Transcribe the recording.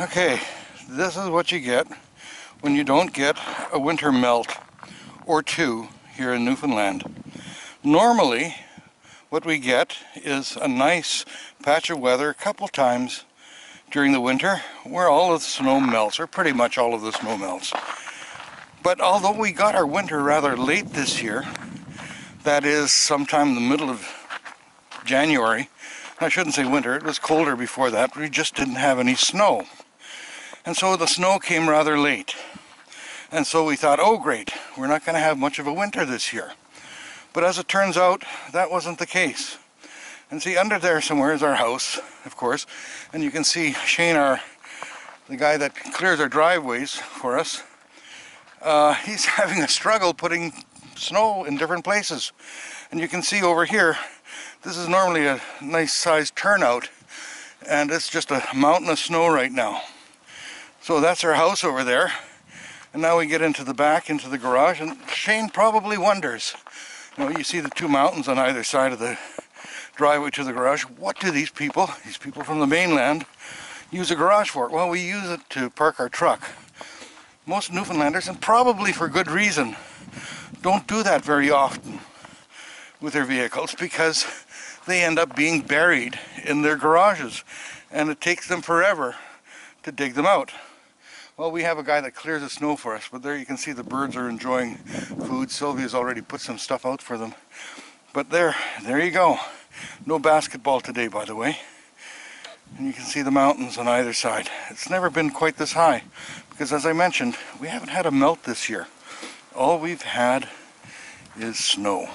Okay, this is what you get when you don't get a winter melt or two here in Newfoundland. Normally, what we get is a nice patch of weather a couple times during the winter where all of the snow melts, or pretty much all of the snow melts. But although we got our winter rather late this year, that is sometime in the middle of January, I shouldn't say winter, it was colder before that, we just didn't have any snow. And so the snow came rather late. And so we thought, oh great, we're not going to have much of a winter this year. But as it turns out, that wasn't the case. And see, under there somewhere is our house, of course. And you can see Shane, our, the guy that clears our driveways for us, uh, he's having a struggle putting snow in different places. And you can see over here, this is normally a nice sized turnout, and it's just a mountain of snow right now. So that's our house over there. And now we get into the back, into the garage, and Shane probably wonders, you know, you see the two mountains on either side of the driveway to the garage. What do these people, these people from the mainland, use a garage for? Well, we use it to park our truck. Most Newfoundlanders, and probably for good reason, don't do that very often with their vehicles because they end up being buried in their garages and it takes them forever to dig them out. Well, we have a guy that clears the snow for us, but there you can see the birds are enjoying food. Sylvia's already put some stuff out for them. But there, there you go. No basketball today, by the way. And you can see the mountains on either side. It's never been quite this high because as I mentioned, we haven't had a melt this year. All we've had is snow.